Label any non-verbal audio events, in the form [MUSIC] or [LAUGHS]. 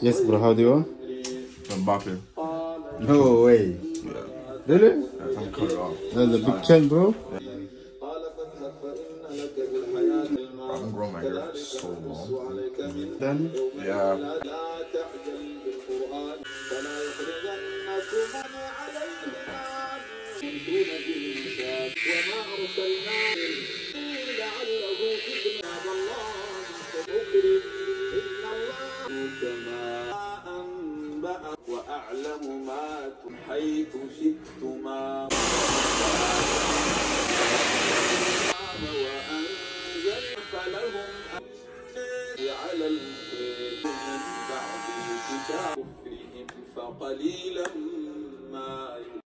Yes, bro. How do you want? Mbappe. No way. Yeah. Really? I'm cut it off. That's a big chain, bro. I've been growing my hair so long. Then Yeah. [LAUGHS] بأ وأعلم ما حيث شئتما. وأنزلت لهم على الكتاب من بعد كتاب كفرهم فقليلا